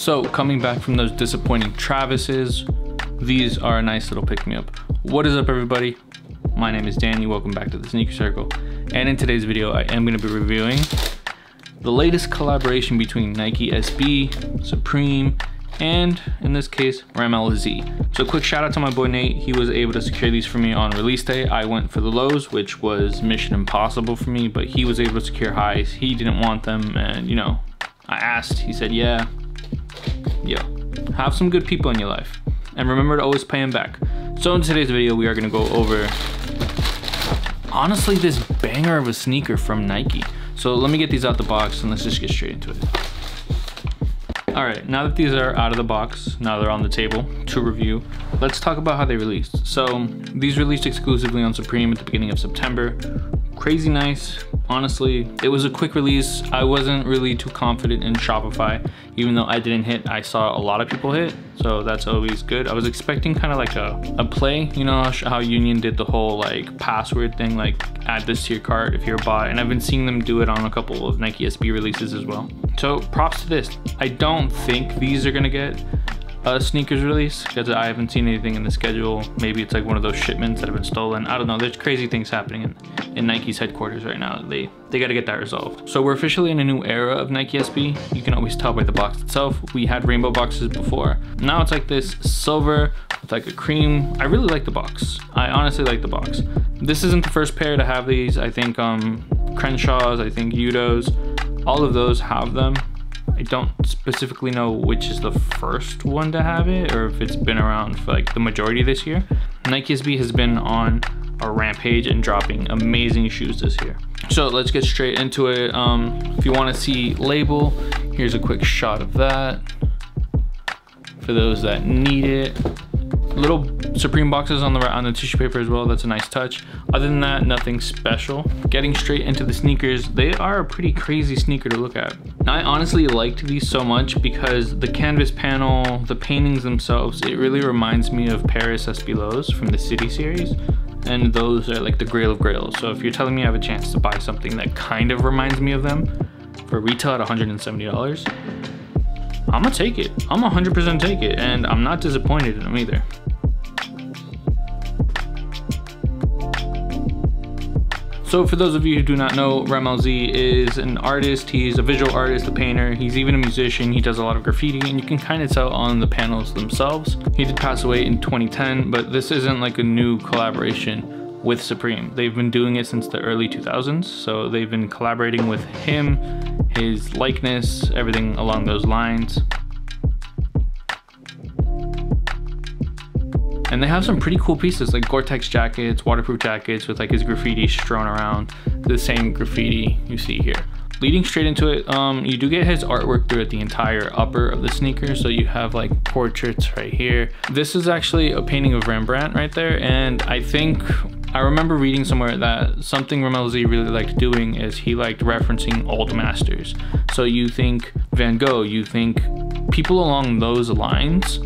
So coming back from those disappointing Travises, these are a nice little pick me up. What is up everybody? My name is Danny, welcome back to the Sneaker Circle. And in today's video, I am gonna be reviewing the latest collaboration between Nike SB, Supreme, and in this case, Rammellzee. So quick shout out to my boy Nate. He was able to secure these for me on release day. I went for the lows, which was mission impossible for me, but he was able to secure highs. He didn't want them and you know, I asked, he said, yeah, yo, have some good people in your life. And remember to always pay them back. So in today's video, we are gonna go over, honestly, this banger of a sneaker from Nike. So let me get these out the box and let's just get straight into it. All right, now that these are out of the box, now they're on the table to review, let's talk about how they released. So these released exclusively on Supreme at the beginning of September. Crazy nice, honestly. It was a quick release. I wasn't really too confident in Shopify, even though I didn't hit, I saw a lot of people hit, so that's always good. I was expecting kind of like a, a play, you know how Union did the whole like password thing, like add this to your cart if you're a bot, and I've been seeing them do it on a couple of Nike SB releases as well. So props to this. I don't think these are gonna get a SNKRS release because I haven't seen anything in the schedule. Maybe it's like one of those shipments that have been stolen. I don't know. There's crazy things happening in, in Nike's headquarters right now. They they got to get that resolved. So we're officially in a new era of Nike SB. You can always tell by the box itself. We had rainbow boxes before. Now it's like this silver with like a cream. I really like the box. I honestly like the box. This isn't the first pair to have these. I think um, Crenshaw's, I think Udos, all of those have them. I don't specifically know which is the first one to have it or if it's been around for like the majority this year. Nike SB has been on a rampage and dropping amazing shoes this year. So let's get straight into it. Um, if you want to see label, here's a quick shot of that for those that need it little Supreme boxes on the on the tissue paper as well. That's a nice touch. Other than that, nothing special. Getting straight into the sneakers, they are a pretty crazy sneaker to look at. I honestly liked these so much because the canvas panel, the paintings themselves, it really reminds me of Paris Lows from the City series. And those are like the grail of grails. So if you're telling me I have a chance to buy something that kind of reminds me of them for retail at $170, I'm gonna take it. I'm 100% take it, and I'm not disappointed in them either. So for those of you who do not know, Rammellzee is an artist. He's a visual artist, a painter. He's even a musician. He does a lot of graffiti and you can kind of tell on the panels themselves. He did pass away in 2010, but this isn't like a new collaboration with Supreme. They've been doing it since the early 2000s. So they've been collaborating with him, his likeness, everything along those lines. And they have some pretty cool pieces like Gore-Tex jackets, waterproof jackets with like his graffiti strewn around. The same graffiti you see here. Leading straight into it, um, you do get his artwork throughout the entire upper of the sneaker. So you have like portraits right here. This is actually a painting of Rembrandt right there. And I think I remember reading somewhere that something Rammellzee really liked doing is he liked referencing old masters. So you think Van Gogh, you think people along those lines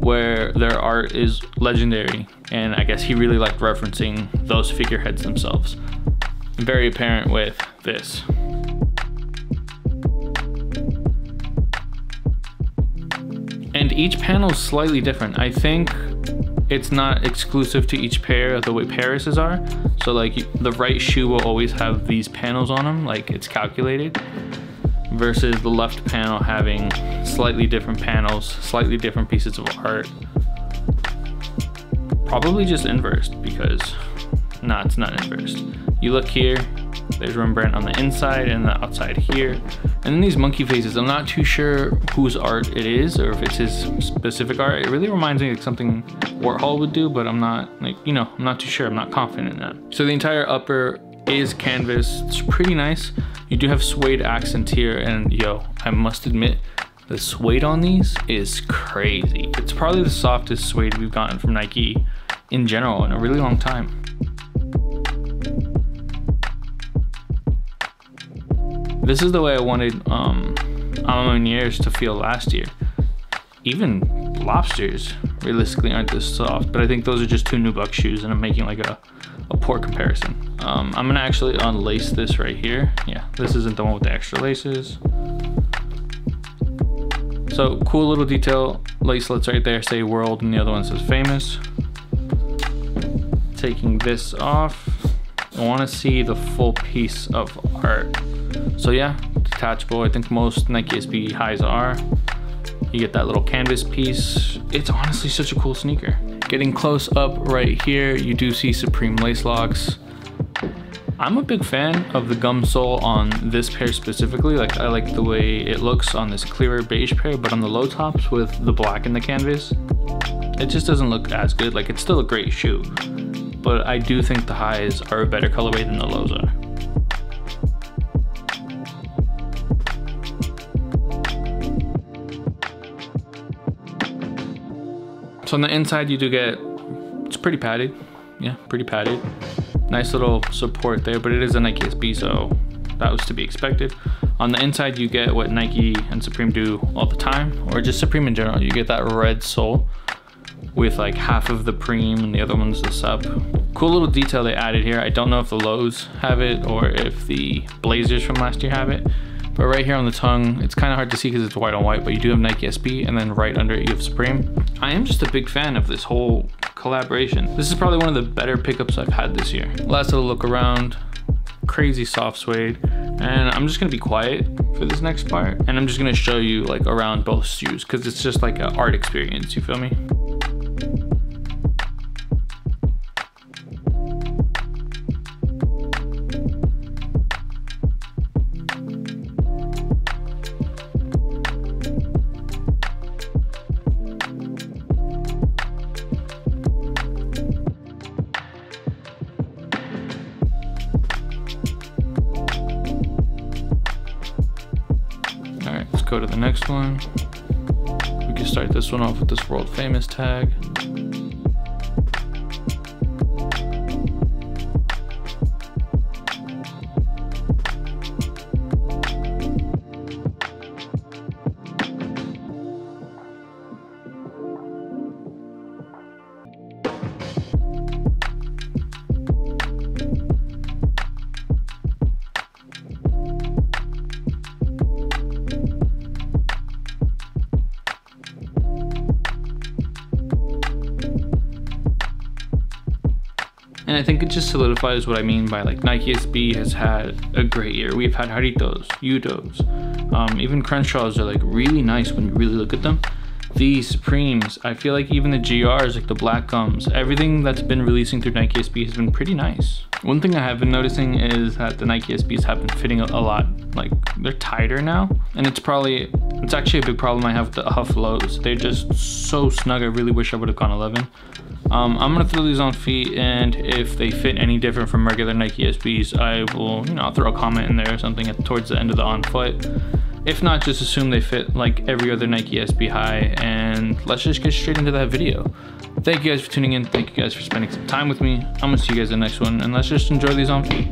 where their art is legendary. And I guess he really liked referencing those figureheads themselves. Very apparent with this. And each panel is slightly different. I think it's not exclusive to each pair the way Paris's are. So like the right shoe will always have these panels on them, like it's calculated versus the left panel having slightly different panels, slightly different pieces of art. Probably just inversed because, no, it's not inversed. You look here, there's Rembrandt on the inside and the outside here. And then these monkey faces, I'm not too sure whose art it is or if it's his specific art. It really reminds me of something Warhol would do, but I'm not like, you know, I'm not too sure. I'm not confident in that. So the entire upper is canvas. It's pretty nice. You do have suede accents here and yo, I must admit, the suede on these is crazy. It's probably the softest suede we've gotten from Nike in general in a really long time. This is the way I wanted um, Amoniers to feel last year. Even lobsters realistically aren't this soft, but I think those are just two nubuck shoes and I'm making like a, a poor comparison. Um, I'm gonna actually unlace this right here. Yeah, this isn't the one with the extra laces. So cool little detail, lacelets right there say world and the other one says famous. Taking this off, I wanna see the full piece of art. So yeah, detachable, I think most Nike SB highs are. You get that little canvas piece. It's honestly such a cool sneaker. Getting close up right here, you do see Supreme lace locks. I'm a big fan of the gum sole on this pair specifically. Like I like the way it looks on this clearer beige pair, but on the low tops with the black in the canvas, it just doesn't look as good. Like it's still a great shoe, but I do think the highs are a better colorway than the lows are. So on the inside you do get, it's pretty padded. Yeah, pretty padded. Nice little support there, but it is a Nike SB, so that was to be expected. On the inside you get what Nike and Supreme do all the time, or just Supreme in general. You get that red sole with like half of the preem and the other one's the sub. Cool little detail they added here. I don't know if the lows have it or if the blazers from last year have it, but right here on the tongue, it's kind of hard to see because it's white on white, but you do have Nike SB and then right under it you have Supreme. I am just a big fan of this whole collaboration. This is probably one of the better pickups I've had this year. Last little look around, crazy soft suede. And I'm just gonna be quiet for this next part. And I'm just gonna show you like around both shoes because it's just like an art experience, you feel me? Go to the next one. We can start this one off with this world famous tag. And I think it just solidifies what I mean by like Nike SB has had a great year. We've had Jarritos, Yutos, um, even Crenshaws are like really nice when you really look at them. These Supremes, I feel like even the GRs, like the Black Gums, everything that's been releasing through Nike SB has been pretty nice. One thing I have been noticing is that the Nike SBs have been fitting a lot, like they're tighter now. And it's probably, it's actually a big problem I have with the HUF lows. They're just so snug, I really wish I would have gone 11. Um, I'm gonna throw these on feet and if they fit any different from regular Nike SBs, I will, you know, I'll throw a comment in there or something at, towards the end of the on foot. If not, just assume they fit like every other Nike SB high and let's just get straight into that video. Thank you guys for tuning in. Thank you guys for spending some time with me. I'm gonna see you guys in the next one and let's just enjoy these on feet.